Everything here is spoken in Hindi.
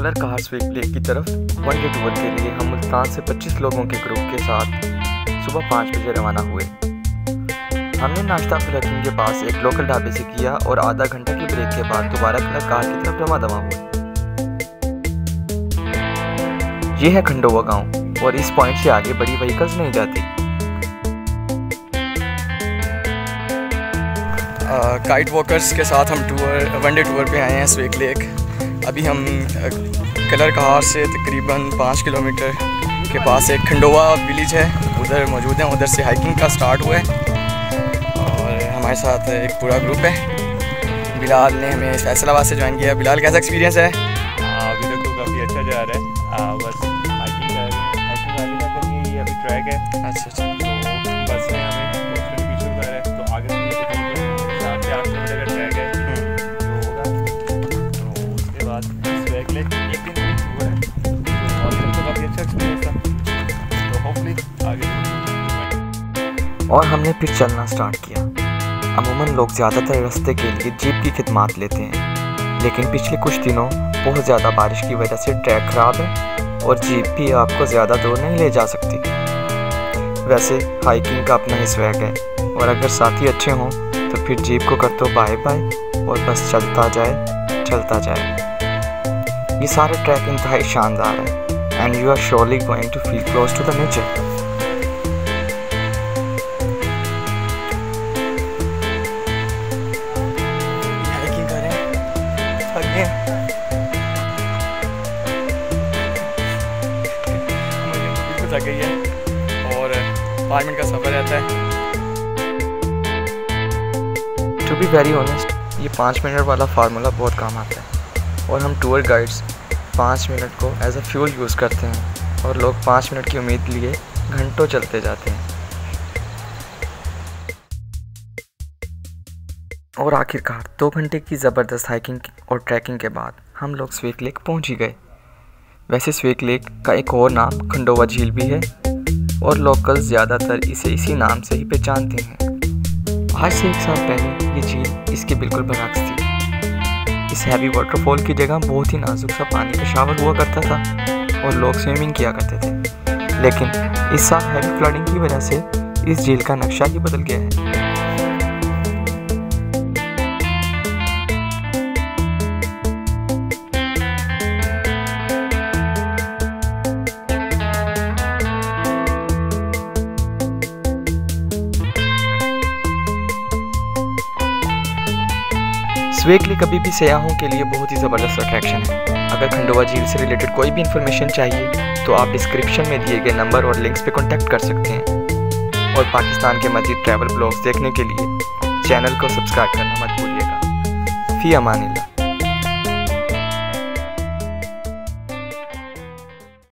कलर कार स्वीक लेक की तरफ़? वन डे टूर के लिए हम मुल्तान से 25 लोगों के ग्रुप के साथ सुबह पाँच बजे रवाना हुए। हमने नाश्ता अब्दुल के पास एक लोकल ढाबे से किया और आधा घंटे की ब्रेक के बाद दोबारा कलर कार की तरफ़ रवा दवा हुए। ये है खंडोवा गाँव और इस पॉइंट से आगे बड़ी व्हीकल्स नहीं जाती। काइट वॉकर्स के साथ हम टूर वनडे टूर पे आए हैं स्वेक लेक अभी हम कलर कहार से तकरीबन पाँच किलोमीटर के पास एक खंडोवा विलेज है. उधर मौजूद हैं उधर से हाइकिंग का स्टार्ट हुआ है. और हमारे साथ एक पूरा ग्रुप है. बिलाल ने हमें फैसलाबाद से ज्वाइन किया. बिलाल कैसा एक्सपीरियंस है? अभी तक तो काफ़ी अच्छा जा रहा है. आ, बस हाइकिंग हाइकिंग ट्रैक है. अच्छा अच्छा। तो आगे। और हमने फिर चलना स्टार्ट किया। अमूमन लोग ज़्यादातर रास्ते के लिए जीप की खिदमात लेते हैं। लेकिन पिछले कुछ दिनों बहुत ज़्यादा बारिश की वजह से ट्रैक ख़राब है और जीप भी आपको ज़्यादा दूर नहीं ले जा सकती। वैसे हाइकिंग का अपना ही स्वैग है और अगर साथी अच्छे हों तो फिर जीप को कर दो बाय बाय और बस चलता जाए चलता जाए। ये सारे ट्रैक इंतहाई शानदार है। Are surely going to feel close to the nature hiking करें थक गई है और टू बी वेरी ऑनेस्ट ये पाँच मिनट वाला फार्मूला बहुत काम आता है। और हम टूर गाइड्स पाँच मिनट को एज अ फ्यूल यूज़ करते हैं और लोग पाँच मिनट की उम्मीद लिए घंटों चलते जाते हैं। और आखिरकार, दो घंटे की ज़बरदस्त हाइकिंग और ट्रैकिंग के बाद हम लोग स्वेक लेक पहुँच ही गए। वैसे स्वेक लेक का एक और नाम खंडोवा झील भी है और लोकल ज़्यादातर इसे इसी नाम से ही पहचानते हैं। आज से एक साल पहले ये झील इसके बिल्कुल बरक्स थी। इस हैवी वाटरफॉल की जगह बहुत ही नाजुक सा पानी का शावर हुआ करता था और लोग स्विमिंग किया करते थे। लेकिन इस साल हैवी फ्लडिंग की वजह से इस झील का नक्शा ही बदल गया है। स्वेकली कभी भी सयाहों के लिए बहुत ही ज़बरदस्त अट्रैक्शन है। अगर खंडोवा झील से रिलेटेड कोई भी इन्फॉर्मेशन चाहिए तो आप डिस्क्रिप्शन में दिए गए नंबर और लिंक्स पे कॉन्टैक्ट कर सकते हैं। और पाकिस्तान के मजीद ट्रैवल ब्लॉग्स देखने के लिए चैनल को सब्सक्राइब करना मत भूलिएगा। फ़ी अमानिल्ला